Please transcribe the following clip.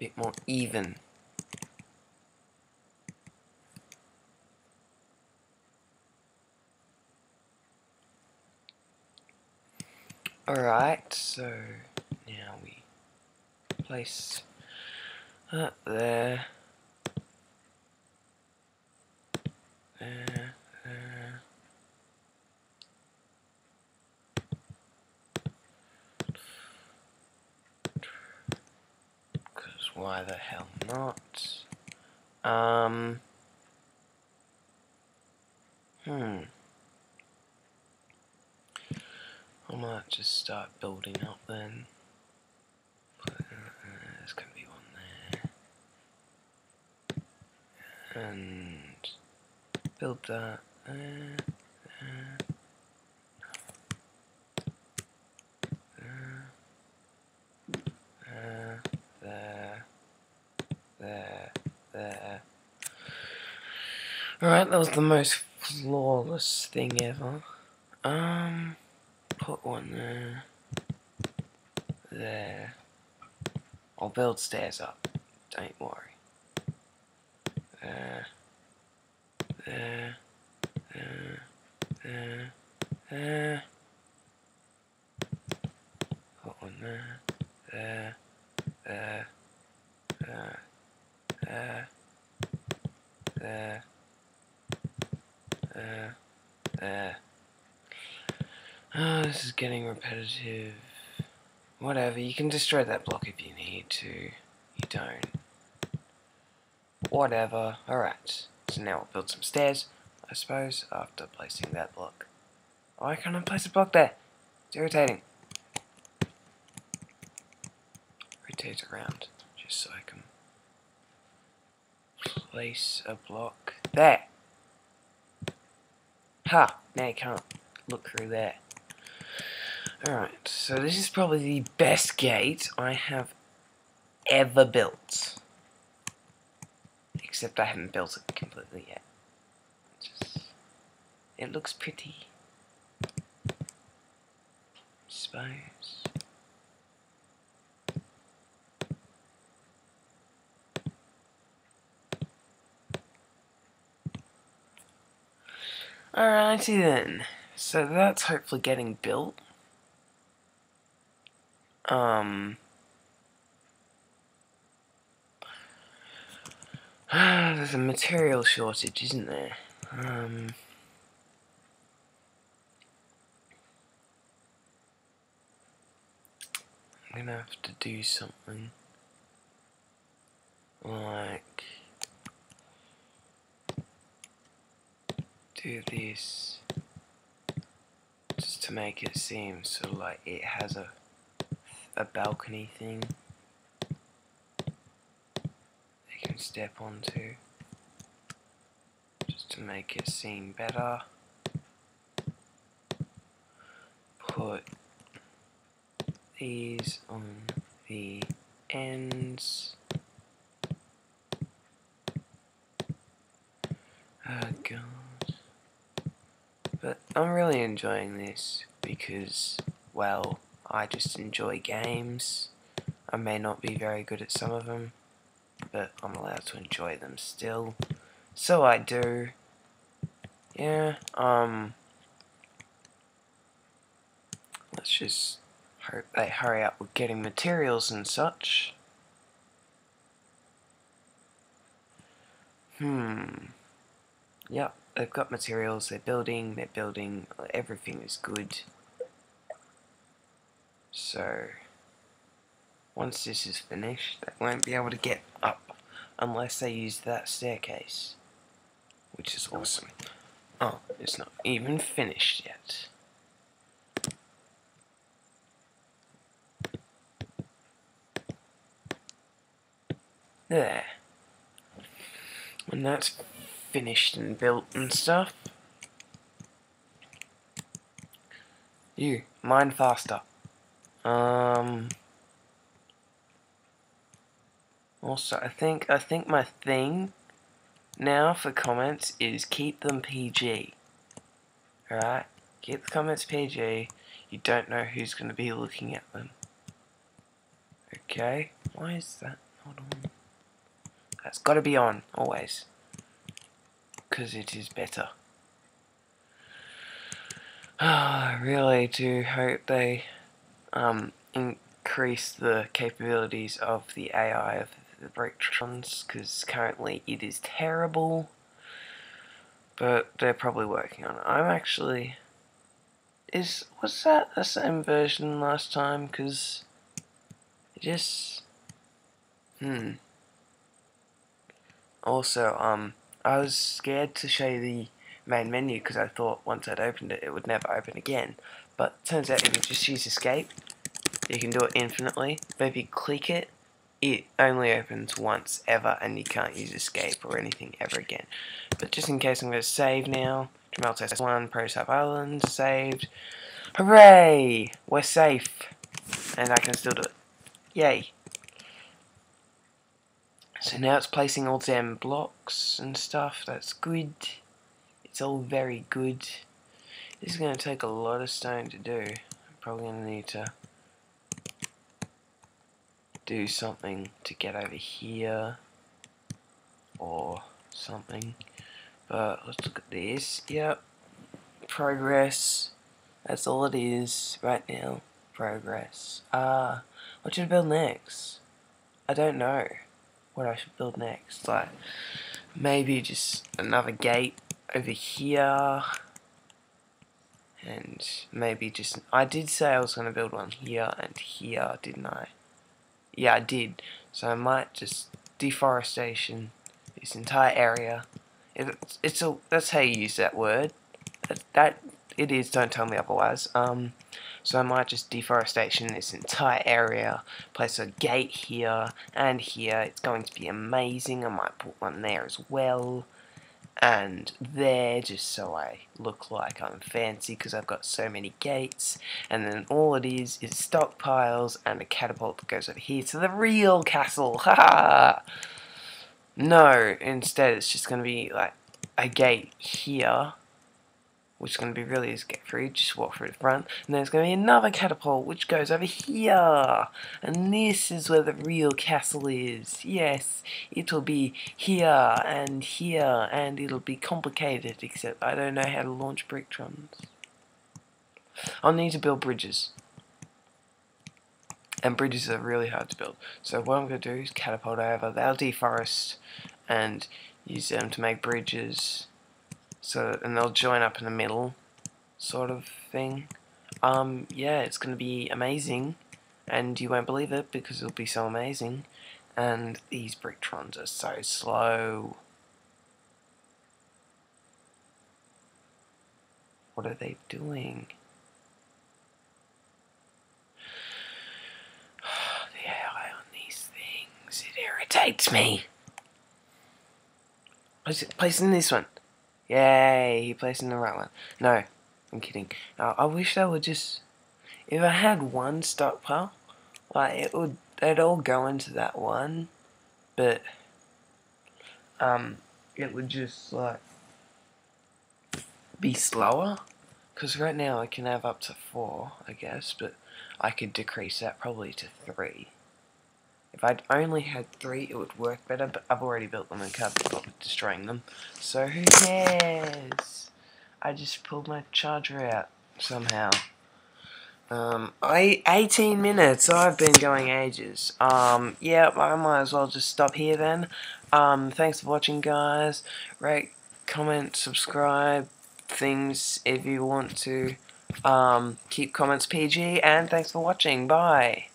bit more even. Alright, so now we place that there. There, there. Because why the hell not? Um. Hmm. I might just start building up then. There's gonna be one there. And build that. Uh, uh, uh, there, there, there. Alright, that was the most flawless thing ever. Um put one there. There. I'll build stairs up. Don't worry. There. There. There. There. There. Put one there. There. There. There. There. There. There. There. Oh, this is getting repetitive. Whatever, you can destroy that block if you need to. You don't. Whatever. Alright. So now I'll build some stairs, I suppose, after placing that block. Why can't I place a block there? It's irritating. Rotate around, just so I can place a block there. Ha! Now you can't look through there. Alright, so this is probably the best gate I have ever built. Except I haven't built it completely yet. Just, it looks pretty. Suppose. Alrighty then. So that's hopefully getting built. Um, there's a material shortage, isn't there? Um, I'm gonna have to do something like do this just to make it seem so like it has a a balcony thing they can step onto just to make it seem better. Put these on the ends. Oh god. But I'm really enjoying this because, well, I just enjoy games. I may not be very good at some of them, but I'm allowed to enjoy them still. So I do. Yeah, um... Let's just hope they hurry up with getting materials and such. Hmm. Yep, they've got materials, they're building, they're building, everything is good. So, once this is finished, they won't be able to get up unless they use that staircase. Which is awesome. Oh, it's not even finished yet. There. When that's finished and built and stuff, you, mine faster. Um. Also, I think I think my thing now for comments is keep them PG. Alright? Keep the comments PG. You don't know who's going to be looking at them. Okay? Why is that? not on. That's got to be on, always. Because it is better. I really do hope they um, increase the capabilities of the AI of the Bricktrons, because currently it is terrible. But they're probably working on it. I'm actually... Is Was that the same version last time? Because... Just... Hmm. Also, um, I was scared to show you the main menu because I thought once I'd opened it, it would never open again. But turns out if you just use escape, you can do it infinitely. But if you click it, it only opens once ever and you can't use escape or anything ever again. But just in case I'm going to save now. Jamel Test 1, Prototype Island, saved. Hooray! We're safe. And I can still do it. Yay. So now it's placing all them blocks and stuff. That's good. It's all very good. This is going to take a lot of stone to do. I'm probably going to need to do something to get over here or something. But let's look at this. Yep. Progress. That's all it is right now. Progress. Ah, uh, what should I build next? I don't know what I should build next. Like, maybe just another gate over here. And maybe just... I did say I was going to build one here and here, didn't I? Yeah, I did. So I might just deforestation this entire area. It's, it's a that's how you use that word. That, that it is. Don't tell me otherwise. Um, so I might just deforestation this entire area, place a gate here and here. It's going to be amazing. I might put one there as well. And there, just so I look like I'm fancy because I've got so many gates. And then all it is is stockpiles and a catapult that goes over here to the real castle. Ha No, instead it's just to be like a gate here which is going to be really easy to through, just walk through the front, and there's going to be another catapult which goes over here, and this is where the real castle is, yes, it will be here and here, and it'll be complicated, except I don't know how to launch Bricktrons. I'll need to build bridges. And bridges are really hard to build. So what I'm going to do is catapult over, they'll deforest, and use them to make bridges so and they'll join up in the middle sort of thing. Um yeah it's gonna be amazing. And you won't believe it because it'll be so amazing. And these Bricktrons are so slow. What are they doing? The AI on these things it irritates me. In this one Yay, he placed in the right one. No, I'm kidding. I, I wish they would just... If I had one stockpile, like, it would... They'd all go into that one, but... Um, it would just, like... Be slower. Because right now I can have up to four, I guess, but I could decrease that probably to three. If I'd only had three, it would work better, but I've already built them and can't bothered destroying them. So who cares? I just pulled my charger out somehow. Um, I 18 minutes. I've been going ages. Um, yeah, I might as well just stop here then. Um, thanks for watching, guys. Rate, comment, subscribe, things if you want to. Um, keep comments PG, and thanks for watching. Bye.